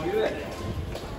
余裕やで。